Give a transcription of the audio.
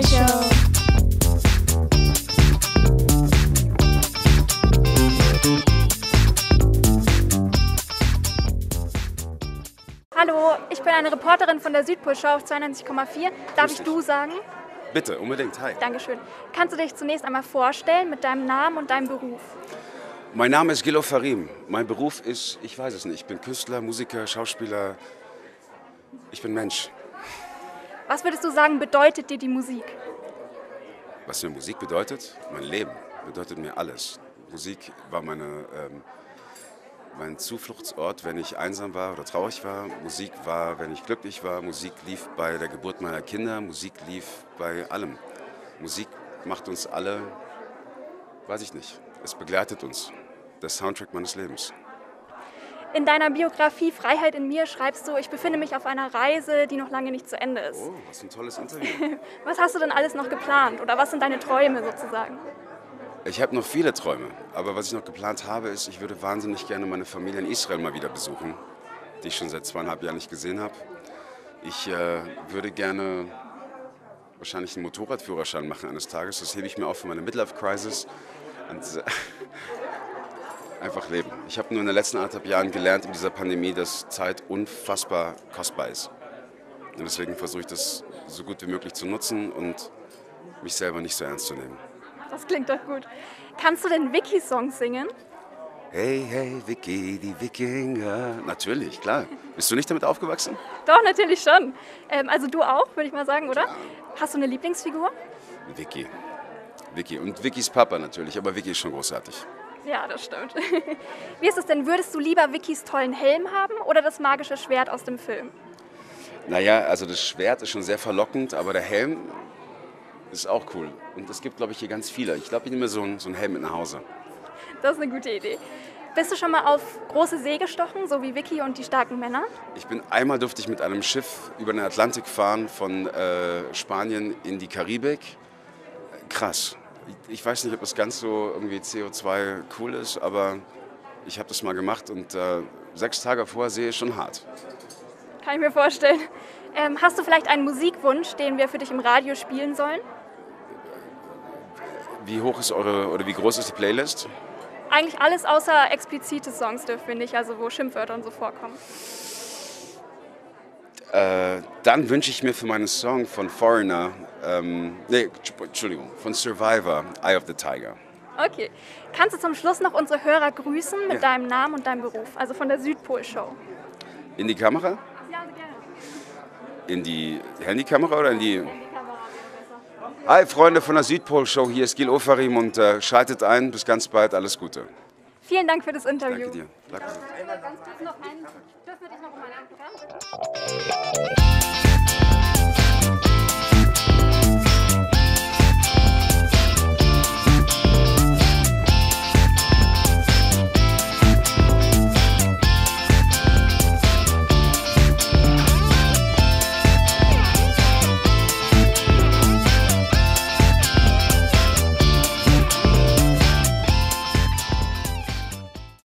Show. Hallo, ich bin eine Reporterin von der Südpolshow auf 92,4. Darf ich du sagen? Bitte, unbedingt. Hi. Dankeschön. Kannst du dich zunächst einmal vorstellen mit deinem Namen und deinem Beruf? Mein Name ist Gilo Farim. Mein Beruf ist, ich weiß es nicht, ich bin Künstler, Musiker, Schauspieler. Ich bin Mensch. Was würdest du sagen, bedeutet dir die Musik? Was mir Musik bedeutet? Mein Leben bedeutet mir alles. Musik war meine, ähm, mein Zufluchtsort, wenn ich einsam war oder traurig war. Musik war, wenn ich glücklich war. Musik lief bei der Geburt meiner Kinder. Musik lief bei allem. Musik macht uns alle, weiß ich nicht, es begleitet uns. Der Soundtrack meines Lebens. In deiner Biografie Freiheit in mir schreibst du, ich befinde mich auf einer Reise, die noch lange nicht zu Ende ist. Oh, was ein tolles Interview. Was hast du denn alles noch geplant oder was sind deine Träume sozusagen? Ich habe noch viele Träume, aber was ich noch geplant habe, ist, ich würde wahnsinnig gerne meine Familie in Israel mal wieder besuchen, die ich schon seit zweieinhalb Jahren nicht gesehen habe. Ich äh, würde gerne wahrscheinlich einen Motorradführerschein machen eines Tages. Das hebe ich mir auf für meine Midlife-Crisis. Und, äh, einfach leben. Ich habe nur in den letzten anderthalb Jahren gelernt in dieser Pandemie, dass Zeit unfassbar kostbar ist. Und deswegen versuche ich das so gut wie möglich zu nutzen und mich selber nicht so ernst zu nehmen. Das klingt doch gut. Kannst du den Wiki-Song singen? Hey, hey, Vicky, die Wikinger. Natürlich, klar. Bist du nicht damit aufgewachsen? Doch, natürlich schon. Ähm, also du auch, würde ich mal sagen, oder? Hast du eine Lieblingsfigur? Vicky. Vicky. Und Vickys Papa natürlich, aber Vicky ist schon großartig. Ja, das stimmt. Wie ist es denn? Würdest du lieber Vickys tollen Helm haben oder das magische Schwert aus dem Film? Naja, also das Schwert ist schon sehr verlockend, aber der Helm ist auch cool. Und es gibt, glaube ich, hier ganz viele. Ich glaube, ich nehme so einen, so einen Helm mit nach Hause. Das ist eine gute Idee. Bist du schon mal auf große See gestochen, so wie Vicky und die starken Männer? Ich bin einmal durfte ich mit einem Schiff über den Atlantik fahren von äh, Spanien in die Karibik. Krass. Ich, weiß nicht, ob das ganz so irgendwie CO2 cool ist, aber ich habe das mal gemacht und äh, sechs Tage vorher sehe ich schon hart. Kann ich mir vorstellen. Ähm, hast du vielleicht einen Musikwunsch, den wir für dich im Radio spielen sollen? Wie hoch ist eure oder wie groß ist die Playlist? Eigentlich alles außer explizite Songs dürfen wir nicht, also wo Schimpfwörter und so vorkommen. Äh, dann wünsche ich mir für meinen Song von Foreigner, ähm, nee, Entschuldigung, von Survivor, Eye of the Tiger. Okay. Kannst du zum Schluss noch unsere Hörer grüßen mit Ja. deinem Namen und deinem Beruf? Also von der Südpol-Show. In die Kamera? Ja, gerne. In die Handykamera oder in die... Hi Freunde von der Südpol Show, hier ist Gil Ofarim und äh, schaltet ein. Bis ganz bald, alles Gute. Vielen Dank für das Interview. Danke dir. Danke. Dürfen wir dich noch um eine Autogramm?